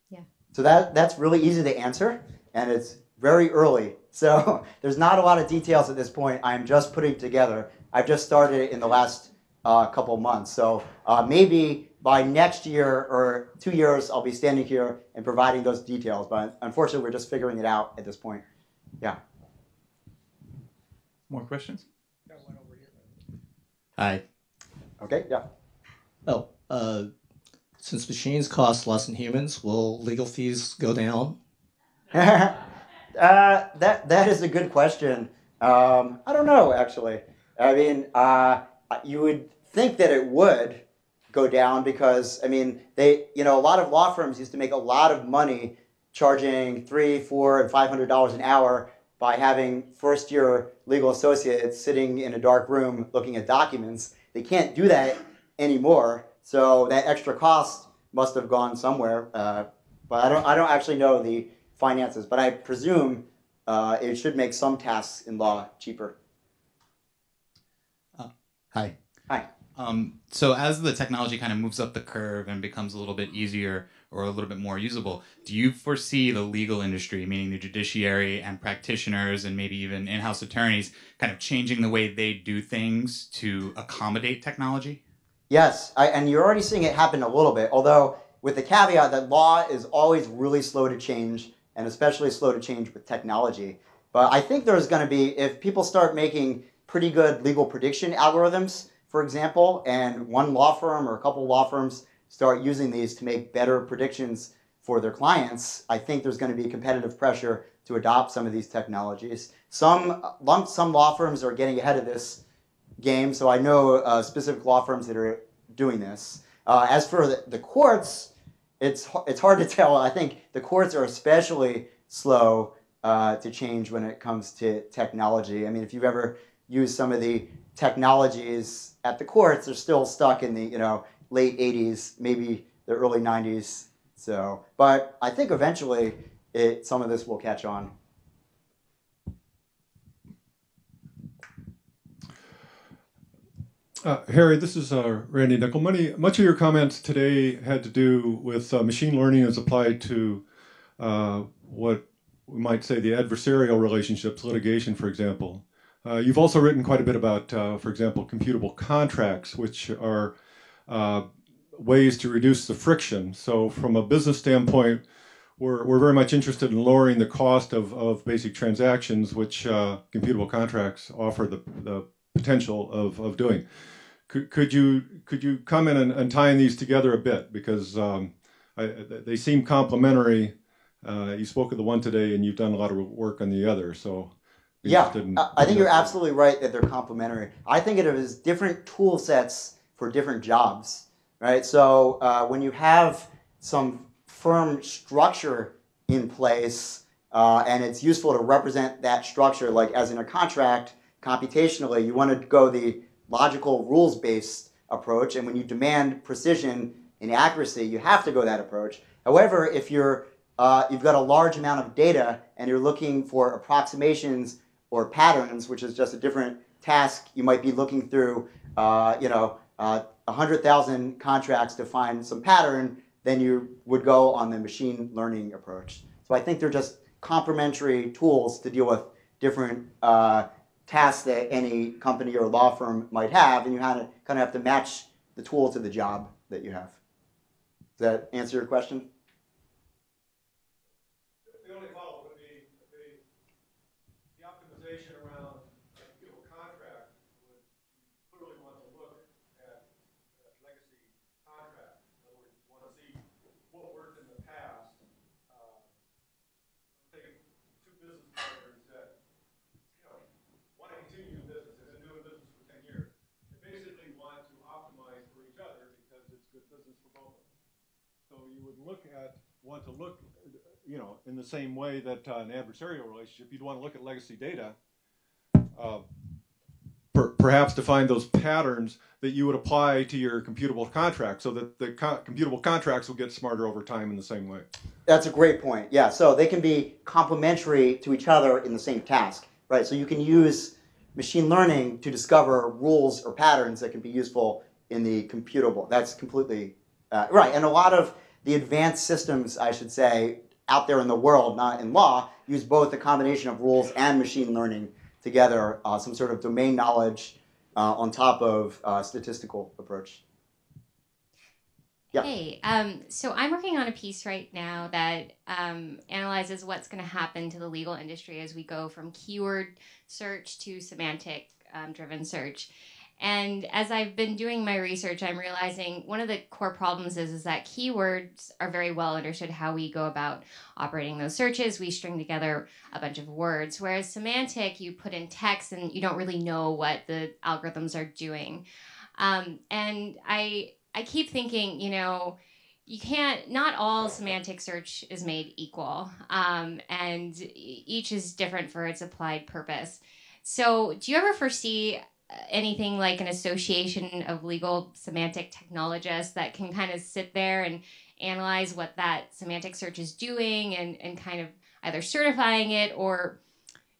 yeah.
So that that's really easy to answer, and it's very early. So there's not a lot of details at this point. I'm just putting together. I've just started it in the last uh, couple months. So uh, maybe by next year or two years, I'll be standing here and providing those details. But unfortunately, we're just figuring it out at this point. Yeah.
More questions?
Hi.
Okay, yeah.
Oh, uh, since machines cost less than humans, will legal fees go down?
Uh, that that is a good question. Um, I don't know actually. I mean, uh, you would think that it would go down because I mean, they you know a lot of law firms used to make a lot of money charging three, four, and five hundred dollars an hour by having first year legal associates sitting in a dark room looking at documents. They can't do that anymore. So that extra cost must have gone somewhere. Uh, but I don't I don't actually know the finances, but I presume uh, it should make some tasks in law cheaper.
Hi.
Hi.
Um, so as the technology kind of moves up the curve and becomes a little bit easier or a little bit more usable, do you foresee the legal industry, meaning the judiciary and practitioners and maybe even in-house attorneys, kind of changing the way they do things to accommodate technology?
Yes, I, and you're already seeing it happen a little bit, although with the caveat that law is always really slow to change, and especially slow to change with technology. But I think there's going to be, if people start making pretty good legal prediction algorithms, for example, and one law firm or a couple law firms start using these to make better predictions for their clients, I think there's going to be competitive pressure to adopt some of these technologies. Some, some law firms are getting ahead of this game, so I know uh, specific law firms that are doing this. Uh, as for the, the courts, it's, it's hard to tell. I think the courts are especially slow uh, to change when it comes to technology. I mean, if you've ever used some of the technologies at the courts, they're still stuck in the you know late 80s, maybe the early 90s. So, but I think eventually it, some of this will catch on.
Uh, Harry, this is uh, Randy Nickel. Many, much of your comments today had to do with uh, machine learning as applied to uh, what we might say the adversarial relationships, litigation, for example. Uh, you've also written quite a bit about, uh, for example, computable contracts, which are ways to reduce the friction. So from a business standpoint, we're, we're very much interested in lowering the cost of, of basic transactions, which computable contracts offer the, the potential of, of doing. Could, could you could you comment on, on tying these together a bit because um, I, they seem complementary. Uh, you spoke of the one today, and you've done a lot of work on the other. So
yeah, I think you're absolutely right that they're complementary. I think it is different tool sets for different jobs, right? So uh, when you have some firm structure in place, uh, and it's useful to represent that structure, like as in a contract, computationally, you want to go the logical rules-based approach, and when you demand precision and accuracy, you have to go that approach. However, if you're uh, you've got a large amount of data and you're looking for approximations or patterns, which is just a different task. You might be looking through, uh, you know, uh, 100,000 contracts to find some pattern, then you would go on the machine learning approach. So I think they're just complementary tools to deal with different uh, tasks that any company or law firm might have, and you kind of have to match the tool to the job that you have. Does that answer your question?
Look at want to look, you know, in the same way that uh, an adversarial relationship, you'd want to look at legacy data, uh, per, perhaps to find those patterns that you would apply to your computable contract, so that the co computable contracts will get smarter over time in the same way.
That's a great point. Yeah, so they can be complementary to each other in the same task, right? So you can use machine learning to discover rules or patterns that can be useful in the computable. That's completely uh, right. And a lot of the advanced systems, I should say, out there in the world, not in law, use both a combination of rules and machine learning together, uh, some sort of domain knowledge uh, on top of uh, statistical approach.
Yeah. Hey, um, so I'm working on a piece right now that um, analyzes what's going to happen to the legal industry as we go from keyword search to semantic um, driven search. And as I've been doing my research, I'm realizing one of the core problems is, is that keywords are very well understood how we go about operating those searches. We string together a bunch of words, whereas semantic, you put in text and you don't really know what the algorithms are doing. Um, and I I keep thinking, you know, you can't not all semantic search is made equal um, and each is different for its applied purpose so do you ever foresee anything like an association of legal semantic technologists that can kind of sit there and analyze what that semantic search is doing and, and kind of either certifying it or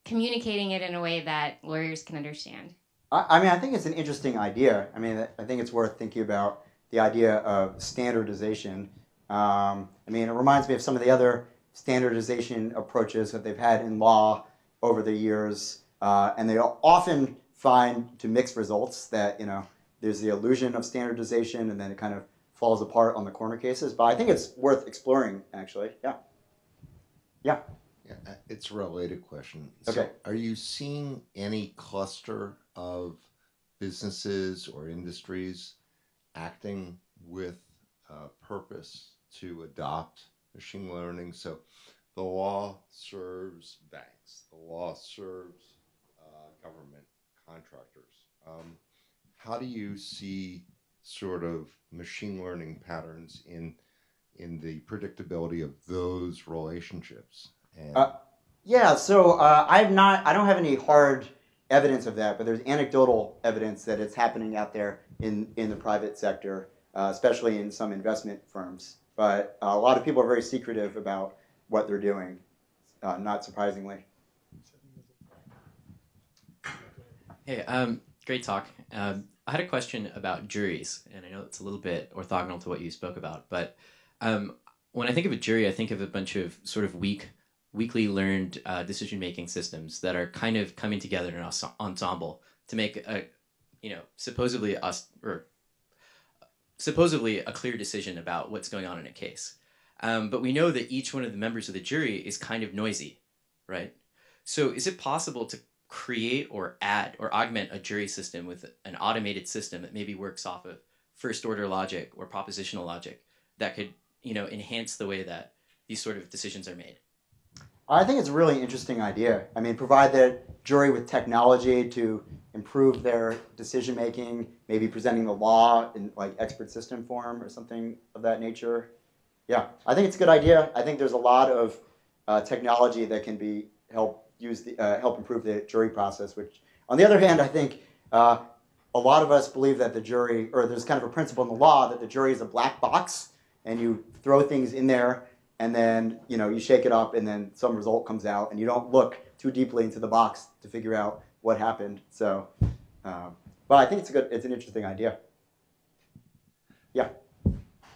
communicating it in a way that lawyers can understand.
I, I mean, I think it's an interesting idea. I mean, I think it's worth thinking about the idea of standardization. Um, I mean, it reminds me of some of the other standardization approaches that they've had in law over the years, uh, and they often find to mixed results that you know there's the illusion of standardization, and then it kind of falls apart on the corner cases. But I think it's worth exploring, actually. Yeah. Yeah.
Yeah, uh, it's a related question.
Okay.
So are you seeing any cluster of businesses or industries acting with uh, purpose to adopt machine learning? So the law serves banks, the law serves uh, government contractors. Um, how do you see sort of machine learning patterns in in the predictability of those relationships?
And uh, yeah, so uh, I've not, I don't have any hard evidence of that, but there's anecdotal evidence that it's happening out there in, in the private sector, uh, especially in some investment firms. But uh, a lot of people are very secretive about what they're doing, uh, not surprisingly.
Hey, um, great talk. Um, I had a question about juries, and I know it's a little bit orthogonal to what you spoke about, but um, when I think of a jury, I think of a bunch of sort of weak weakly learned uh, decision making systems that are kind of coming together in an ensemble to make a you know supposedly us or supposedly a clear decision about what's going on in a case um, but we know that each one of the members of the jury is kind of noisy right so is it possible to create or add or augment a jury system with an automated system that maybe works off of first order logic or propositional logic that could you know enhance the way that these sort of decisions are made
I think it's a really interesting idea. I mean, provide the jury with technology to improve their decision making, maybe presenting the law in like expert system form or something of that nature. Yeah, I think it's a good idea. I think there's a lot of uh, technology that can be help use the, uh, help improve the jury process. Which, on the other hand, I think uh, a lot of us believe that the jury, or there's kind of a principle in the law that the jury is a black box, and you throw things in there and then you know you shake it up and then some result comes out and you don't look too deeply into the box to figure out what happened so um, but i think it's a good it's an interesting idea yeah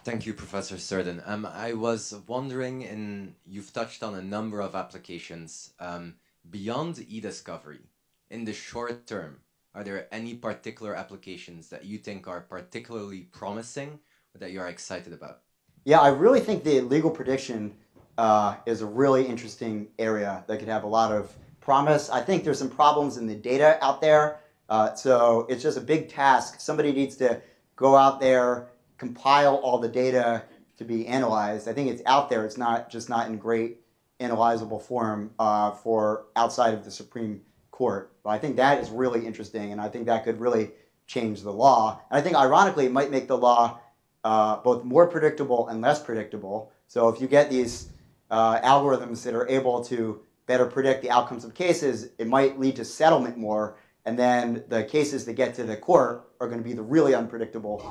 thank you professor Surden. Um, i was wondering in you've touched on a number of applications um, beyond e-discovery in the short term are there any particular applications that you think are particularly promising or that you are excited about
yeah, I really think the legal prediction uh, is a really interesting area that could have a lot of promise. I think there's some problems in the data out there. Uh, so it's just a big task. Somebody needs to go out there, compile all the data to be analyzed. I think it's out there. It's not just not in great analyzable form uh, for outside of the Supreme Court. But I think that is really interesting, and I think that could really change the law. And I think, ironically, it might make the law uh, both more predictable and less predictable. So if you get these uh, algorithms that are able to better predict the outcomes of cases, it might lead to settlement more. And then the cases that get to the court are going to be the really unpredictable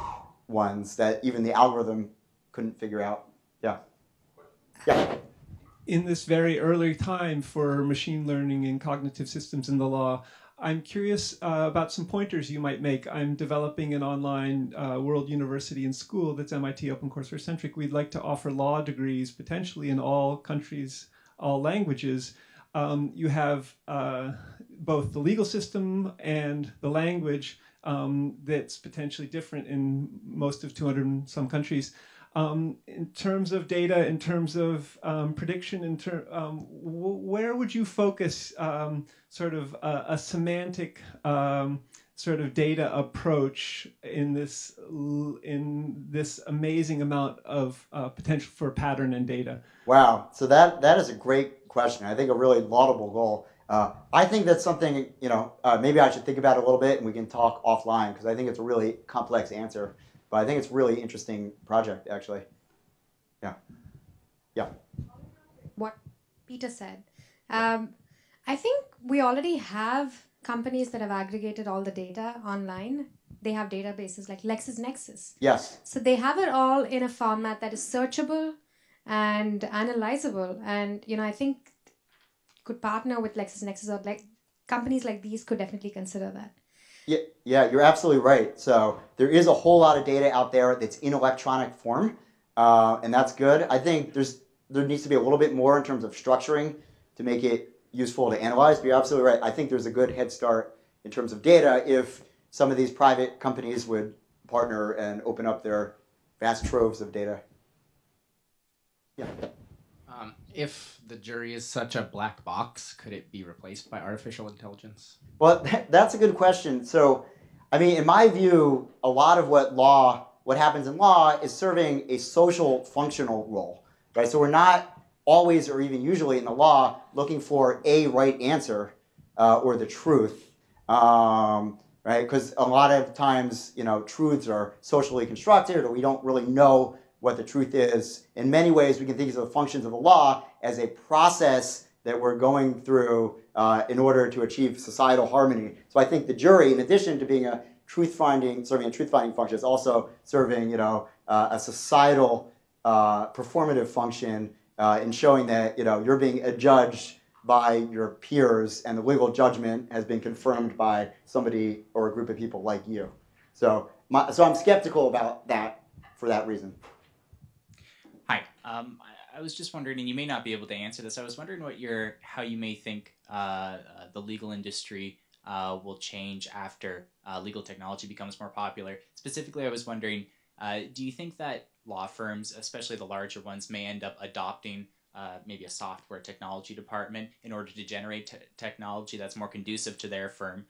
ones that even the algorithm couldn't figure out. Yeah. Yeah.
In this very early time for machine learning and cognitive systems in the law, I'm curious uh, about some pointers you might make. I'm developing an online uh, world university and school that's MIT OpenCourseWare centric. We'd like to offer law degrees potentially in all countries, all languages. Um, you have uh, both the legal system and the language um, that's potentially different in most of 200 some countries. Um, in terms of data, in terms of um, prediction, in ter- um, where would you focus um, sort of a, a semantic um, sort of data approach in this in this amazing amount of uh, potential for pattern and data?
Wow, so that that is a great question. I think a really laudable goal. Uh, I think that's something you know uh, maybe I should think about a little bit, and we can talk offline because I think it's a really complex answer. But I think it's a really interesting project, actually. Yeah. Yeah.
What Peter said. Um, I think we already have companies that have aggregated all the data online. They have databases like LexisNexis.
Yes.
So they have it all in a format that is searchable and analyzable. And you know, I think could partner with LexisNexis or like companies like these could definitely consider that.
Yeah, yeah, you're absolutely right. So there is a whole lot of data out there that's in electronic form, uh, and that's good. I think there's there needs to be a little bit more in terms of structuring to make it useful to analyze. But you're absolutely right. I think there's a good head start in terms of data if some of these private companies would partner and open up their vast troves of data. Yeah.
If the jury is such a black box, could it be replaced by artificial intelligence?
Well, that's a good question. So, I mean, in my view, a lot of what law, what happens in law, is serving a social functional role, right? So we're not always, or even usually in the law, looking for a right answer uh, or the truth, um, right? Because a lot of times, you know, truths are socially constructed, or we don't really know what the truth is. In many ways, we can think of the functions of the law as a process that we're going through uh, in order to achieve societal harmony. So I think the jury, in addition to being a truth finding, serving a truth finding function, is also serving, you know, uh, a societal uh, performative function uh, in showing that, you know, you're being adjudged by your peers and the legal judgment has been confirmed by somebody or a group of people like you. So, my, so I'm skeptical about that for that reason.
Um, I, I was just wondering, and you may not be able to answer this. I was wondering what your how you may think uh, uh, the legal industry uh, will change after uh, legal technology becomes more popular. Specifically, I was wondering, uh, do you think that law firms, especially the larger ones, may end up adopting uh, maybe a software technology department in order to generate te- technology that's more conducive to their firm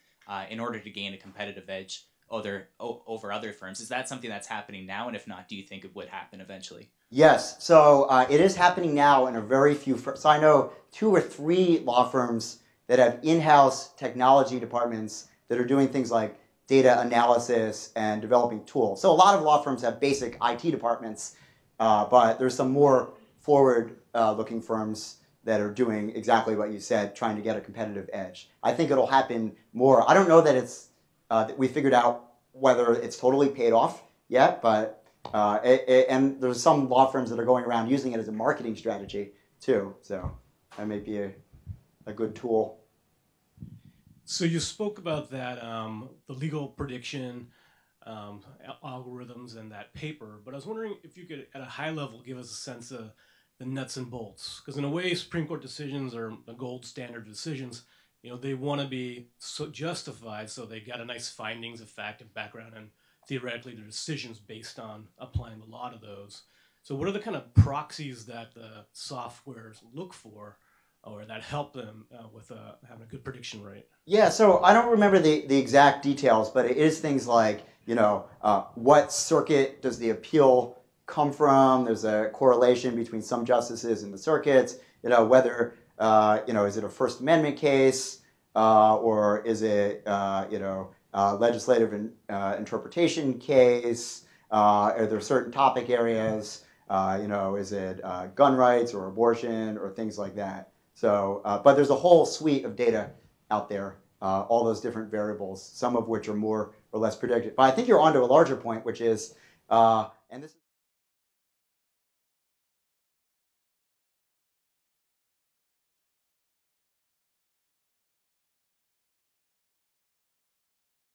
in order to gain a competitive edge other over other firms. Is that something that's happening now? And if not, do you think it would happen eventually?
Yes. So uh, it is happening now in a very few. So I know two or three law firms that have in-house technology departments that are doing things like data analysis and developing tools. So a lot of law firms have basic IT departments, uh, but there's some more forward-looking uh, firms that are doing exactly what you said, trying to get a competitive edge. I think it'll happen more. I don't know that it's uh, we figured out whether it's totally paid off yet, but uh, and there's some law firms that are going around using it as a marketing strategy too. So that may be a, a good tool.
So you spoke about that, um, the legal prediction um, algorithms and that paper, but I was wondering if you could, at a high level, give us a sense of the nuts and bolts. Because in a way, Supreme Court decisions are the gold standard decisions you know they want to be so justified so they got a nice findings of fact and background and theoretically their decisions based on applying a lot of those. So what are the kind of proxies that the softwares look for or that help them uh, with uh, having a good prediction rate?
Yeah so i don't remember the, the exact details but it is things like you know uh, what circuit does the appeal come from? There's a correlation between some justices in the circuits you know whether uh, you know, is it a First Amendment case uh, or is it, uh, you know, Uh, legislative in, uh, interpretation case? Uh, are there certain topic areas? Uh, you know, is it uh, gun rights or abortion or things like that? So, but there's a whole suite of data out there, all those different variables, some of which are more or less predicted. But I think you're onto a larger point, which is, and this.